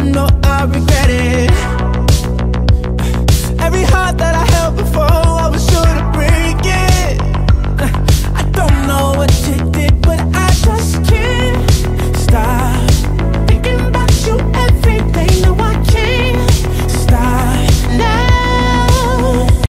I know I regret it.